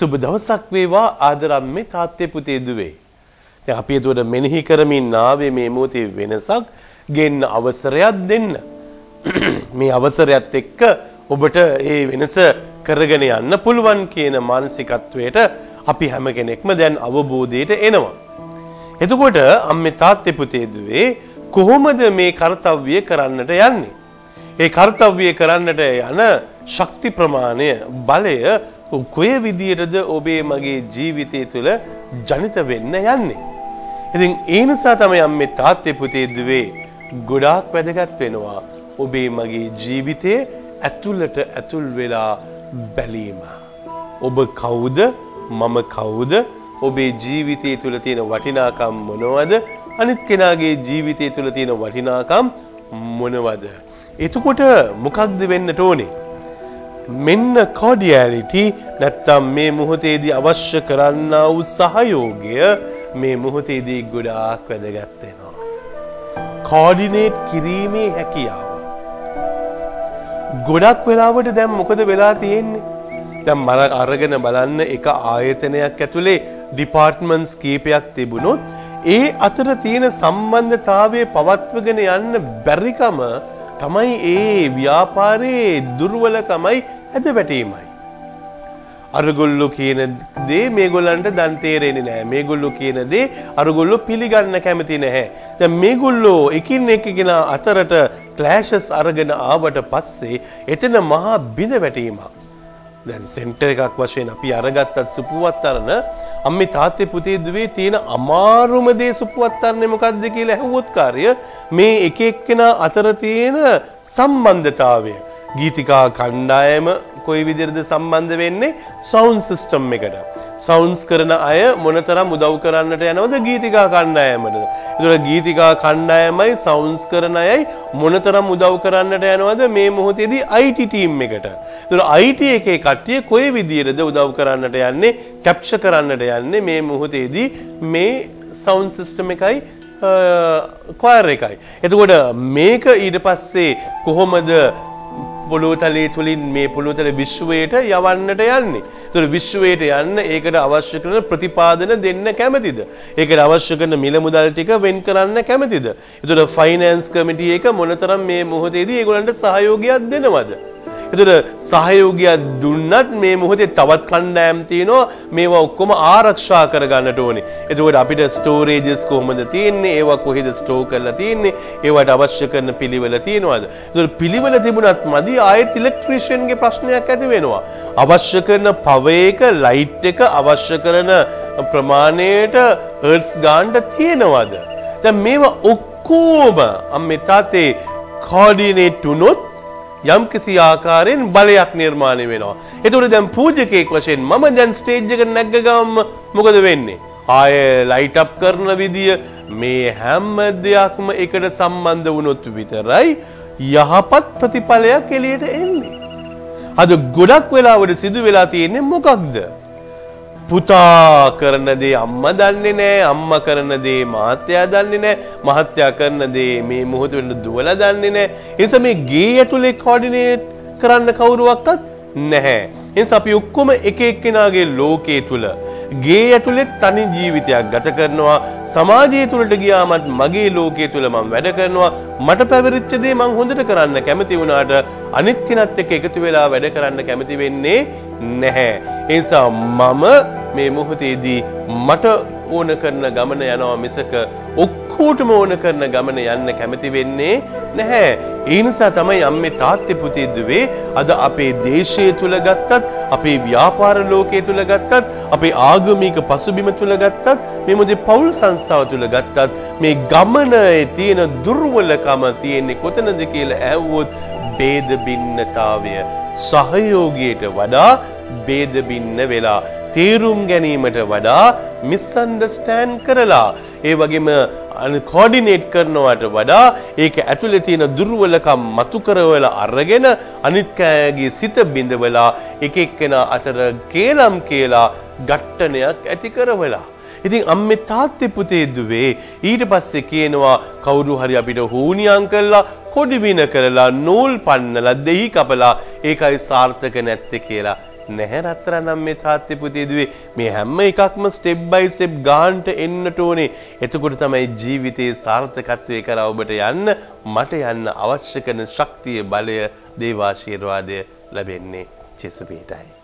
සුබ දවසක් වේවා ආදරම්මේ තාත්තේ පුතේ දුවේ. දැන් අපි එතකොට මෙනෙහි කරමින් ආවේ මේ මොහොතේ වෙනසක් ගෙන්න අවසරයක් දෙන්න. මේ අවසරයත් එක්ක ඔබට ඒ වෙනස කරගෙන යන්න පුළුවන් කියන මානසිකත්වයට අපි හැම කෙනෙක්ම දැන් අවබෝධයට එනවා. එතකොට අම්මේ තාත්තේ පුතේ දුවේ කොහොමද මේ කාර්යය කරන්නට යන්නේ? ඒ කාර්යය කරන්නට යන ශක්ති ප්‍රමාණය බලය කොය විදියටද ඔබේ මගේ ජීවිතය තුළ ජනිත වෙන්න යන්නේ. ඉතින් ඒ නිසා තමයි අම්මේ තාත්තේ පුතේ දුවේ ගොඩාක් වැදගත් වෙනවා ඔබේ මගේ ජීවිතයේ ඇතුළට ඇතුල් වෙලා බැලීම. ඔබ කවුද මම කවුද ඔබේ ජීවිතය තුළ තියෙන වටිනාකම් මොනවද අනිත් කෙනාගේ ජීවිතය තුළ තියෙන වටිනාකම් මොනවද. එතකොට මොකක්ද වෙන්නට ඕනේ. මෙන්න කෝඩියලිටි නැත්තම් මේ මොහොතේදී අවශ්‍ය කරන්නා වූ සහයෝගය මේ මොහොතේදී ගොඩාක් වැදගත් වෙනවා. කෝඩිනේට් කිරීමේ හැකියාව. ගොඩක් වෙලාවට දැන් මොකද වෙලා තියෙන්නේ? දැන් මම අරගෙන බලන්න එක ආයතනයක් ඇතුලේ ඩිපාර්ට්මන්ට්ස් කීපයක් තිබුණොත් ඒ අතර තියෙන සම්බන්ධතාවය පවත්වගෙන යන්න බැරිකම තමයි ඒ ව්‍යාපාරයේ දුර්වලකමයි ඇද වැටීමයි. අරගොල්ලෝ කියන දේ මේගොල්ලන්ට දන් තේරෙන්නේ නැහැ. මේගොල්ලෝ කියන දේ අරගොල්ලෝ පිළිගන්න කැමති නැහැ. දැන් මේගොල්ලෝ එකින් එක කෙනා අතරට ක්ලෑෂස් අරගෙන ආවට පස්සේ එතන මහා බිඳ වැටීමක්. දැන් සෙන්ටර් එකක් වශයෙන් අපි අරගත්තත් සුපුවත්තරන අම්මේ තාත්තේ පුතේ දුවේ තියෙන අමාරුම දේ සුපුවත්තරනේ මොකද්ද කියලා ඇහුවොත් කාර්ය මේ එක එක්කෙනා අතර තියෙන සම්බන්ධතාවය ගීතිකා කණ්ඩායම කොයි විදිහටද සම්බන්ධ වෙන්නේ සවුන්ඩ් සිස්ටම් එකට. සවුන්ඩ්ස් කරන අය මොනතරම් උදව් කරන්නට යනවද ගීතිකා කණ්ඩායමටද? ඒතකොට ගීතිකා කණ්ඩායමයි සවුන්ඩ්ස් කරන අයයි මොනතරම් උදව් කරන්නට යනවද මේ මොහොතේදී IT ටීම් එකට. ඒතකොට IT එකේ කට්ටිය කොයි විදිහටද උදව් කරන්නට යන්නේ කැප්චර් කරන්නට යන්නේ මේ මොහොතේදී මේ සවුන්ඩ් සිස්ටම් එකයි කොයර් එකයි. එතකොට මේක ඊට පස්සේ කොහොමද පොළොතලේ තුලින් මේ පොළොතල විශ්වයට යවන්නට යන්නේ. ඒතර විශ්වයට යන්න ඒකට අවශ්‍ය කරන ප්‍රතිපාදන දෙන්න කැමතිද? ඒකට අවශ්‍ය කරන මිල මුදල් ටික වෙන් කරන්න කැමතිද? ඒතර ෆයිනෑන්ස් කමිටි එක මොනතරම් මේ මොහොතේදී ඒගොල්ලන්ට සහයෝගයක් දෙනවද? එතකොට සහයෝගයක් දුන්නත් මේ මොහොතේ තවත් කණ්ඩායම් තියෙනවා මේවා ඔක්කොම ආරක්ෂා කරගන්නට ඕනේ. එතකොට අපිට ස්ටෝරේජස් කොහොමද තියෙන්නේ? ඒවා කොහෙද ස්ටෝර් කරලා තියෙන්නේ? ඒවට අවශ්‍ය කරන පිළිවෙල තියෙනවද? එතකොට පිළිවෙල තිබුණත් මදි ආයෙත් ඉලෙක්ට්‍රීෂියන්ගේ ප්‍රශ්නයක් ඇති වෙනවා. අවශ්‍ය කරන පව එක ලයිට් එක අවශ්‍ය කරන ප්‍රමාණයට හර්ට්ස් ගාන්න තියෙනවද? දැන් මේවා ඔක්කොම අම්මේ තාත්තේ කෝඩිනේට් වුණොත් යම්කිසි ආකාරයෙන් බලයක් නිර්මාණය වෙනවා. ඒතකොට දැන් පූජකයෙක් වශයෙන් මම දැන් ස්ටේජ් එකට නැග්ග ගමන් මොකද වෙන්නේ? ආයේ ලයිට් අප් කරන විදිය මේ හැම දෙයක්ම එකට සම්බන්ධ වුණොත් විතරයි යහපත් ප්‍රතිඵලයක් එළියට එන්නේ. අද ගොඩක් වෙලාවට සිදු වෙලා තියෙන්නේ මොකක්ද? පුතා කරන දේ අම්මා දන්නේ නැහැ අම්මා කරන දේ මහත්තයා දන්නේ නැහැ මහත්තයා කරන දේ මේ මොහොත වෙන දුවලා දන්නේ නැහැ ඒ නිසා මේ ගේ ඇතුලේ කෝඩිනේට් කරන්න කවුරුවක්වත් නැහැ. ඒ නිසා අපි ඔක්කොම එක එක්කෙනාගේ ලෝකයේ තුල ගේ ඇතුලේ තනි ජීවිතයක් ගත කරනවා. සමාජය තුලට ගියාමත් මගේ ලෝකයේ තුල මම වැඩ කරනවා. මට පැවරිච්ච දේ මං හොඳට කරන්න කැමති වුණාට අනිත් කෙනත් එක්ක එකතු වෙලා වැඩ කරන්න කැමති වෙන්නේ නැහැ. ඒ නිසා මම මේ මොහොතේදී මට ඕන කරන ගමන යනවා මිසක ඔක්කොටම ඕන කරන ගමන යන්න කැමති වෙන්නේ නැහැ. ඒ නිසා තමයි අම්මේ තාත්තේ පුතේ දුවේ අද අපේ දේශය තුල ගත්තත්, අපේ ව්‍යාපාර ලෝකයේ තුල ගත්තත්, අපේ ආගමික පසුබිම තුල ගත්තත්, මේ මොදේ පෞල් සංස්ථාව තුල ගත්තත් මේ ගමනේ තියෙන දුර්වලකම තියෙන්නේ කොතනද කියලා ඇහුවොත් ભેද බින්නතාවය සහයෝගයට වඩා ભેද බින්න වෙලා තේරුම් ගැනීමට වඩා මිස්અන්ඩර්ස්ටෑන්ඩ් කරලා ඒ වගේම කෝඩිනේට් කරනවට වඩා ඒක ඇතුලේ තියෙන දුර්වලකම් මතු කරවලා අරගෙන අනිත් කෑගේ සිත බිඳවලා එක එක්කෙනා අතර කේලම් කියලා ගැට්ටනයක් ඇති කරවලා. ඉතින් අම්මේ තාත්තේ පුතේ දුවේ ඊට පස්සේ කියනවා කවුරු හරි අපිට හූනියම් කළා කොඩි වින කරලා නූල් පන්නලා දෙහි කපලා ඒකයි සාර්ථක නැත්තේ කියලා. නැහැ රත්තරනම් මේ තාත්තේ පුතේ දුවේ මේ හැම එකක්ම ස්ටෙප් බයි ස්ටෙප් ගාන්ට එන්නට ඕනේ. එතකොට තමයි ජීවිතේ සාර්ථකත්වයේ කරා ඔබට යන්න මට යන්න අවශ්‍ය කරන ශක්තිය බලය දේවාශීර්වාදය ලැබෙන්නේ චෙසපීටයි.